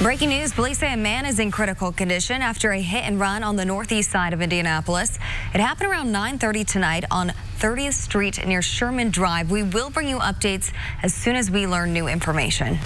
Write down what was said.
Breaking news, police say a man is in critical condition after a hit and run on the northeast side of Indianapolis. It happened around 9.30 tonight on 30th Street near Sherman Drive. We will bring you updates as soon as we learn new information.